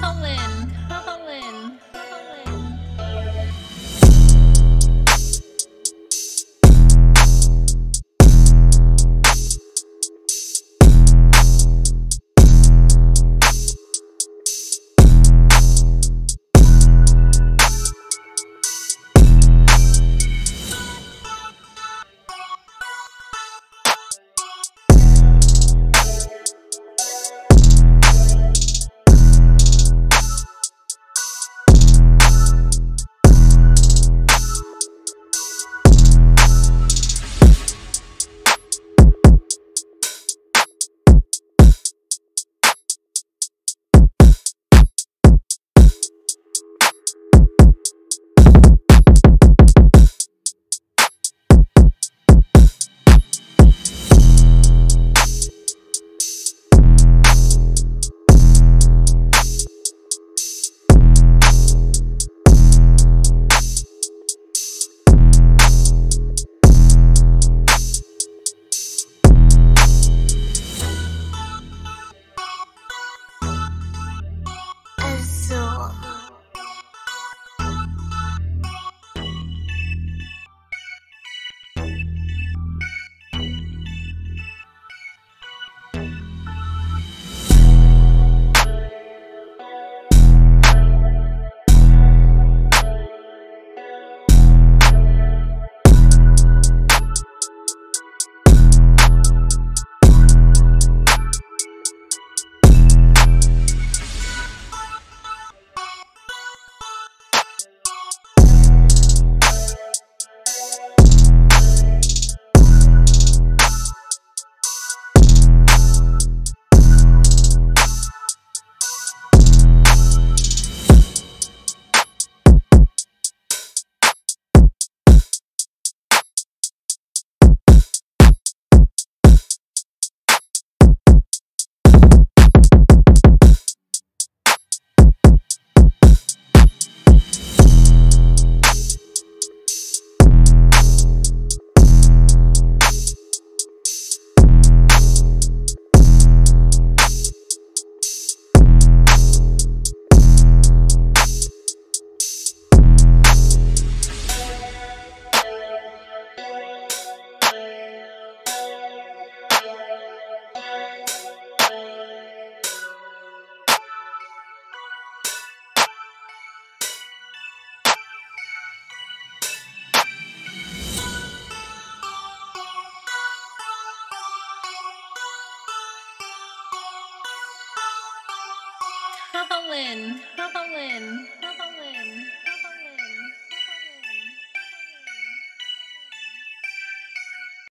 Colin. Holland, Holland.